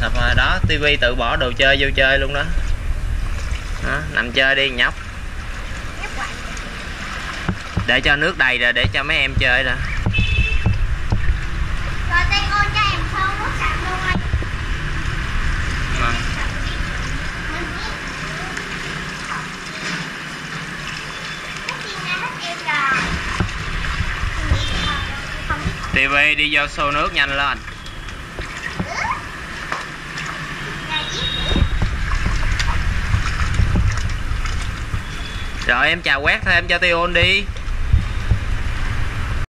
sập rồi đó tivi tự bỏ đồ chơi vô chơi luôn đó. Đó nằm chơi đi nhóc. Để cho nước đầy rồi để cho mấy em chơi rồi. Tay ôn cho em không nước rồi em chào quét thôi em cho tiêu ôn đi.